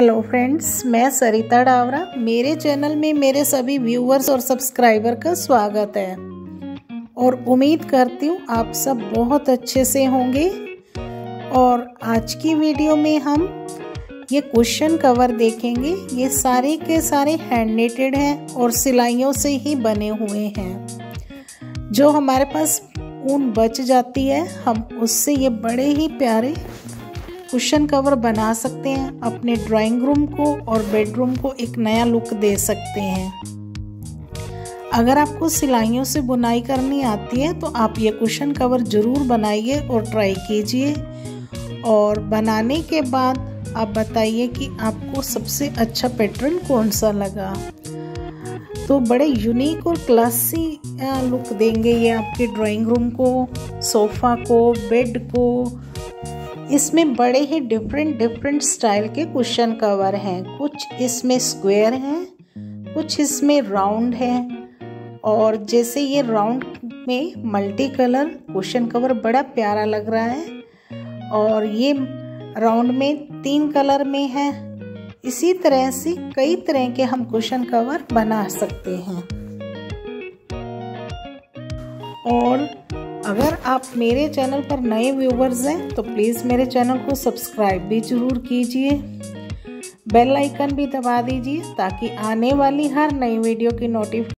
Hello friends मैं सरिता डावरा। मेरे channel में मेरे सभी व्यूअर्स और सब्सक्राइबर का स्वागत है। और उम्मीद करती हूँ आप सब बहुत अच्छे से होंगे। और आज की वीडियो में हम ये क्वेश्चन कवर देखेंगे। ये सारे के सारे हैंड नेटेड हैं और सिलाइयों से ही बने हुए हैं। जो हमारे पास ऊन बच जाती है, हम उससे ये बड़े ही प्यारे कुशन कवर बना सकते हैं, अपने ड्राइंग रूम को और बेडरूम को एक नया लुक दे सकते हैं। अगर आपको सिलाइयों से बुनाई करनी आती है तो आप ये कुशन कवर ज़रूर बनाइए और ट्राई कीजिए। और बनाने के बाद आप बताइए कि आपको सबसे अच्छा पैटर्न कौन सा लगा। तो बड़े यूनिक और क्लासी लुक देंगे ये आपके ड्राइंग रूम को सोफ़ा को बेड को इसमें बड़े ही डिफरेंट डिफरेंट स्टाइल के कुशन कवर हैं। कुछ इसमें स्क्वायर हैं, कुछ इसमें राउंड है। और जैसे ये राउंड में मल्टी कलर कुशन कवर बड़ा प्यारा लग रहा है। और ये राउंड में तीन कलर में है। इसी तरह से कई तरह के हम कुशन कवर बना सकते हैं। और अगर आप मेरे चैनल पर नए व्यूवर्स हैं तो प्लीज़ मेरे चैनल को सब्सक्राइब भी ज़रूर कीजिए। बेल आइकन भी दबा दीजिए ताकि आने वाली हर नई वीडियो की नोटिफिकेशन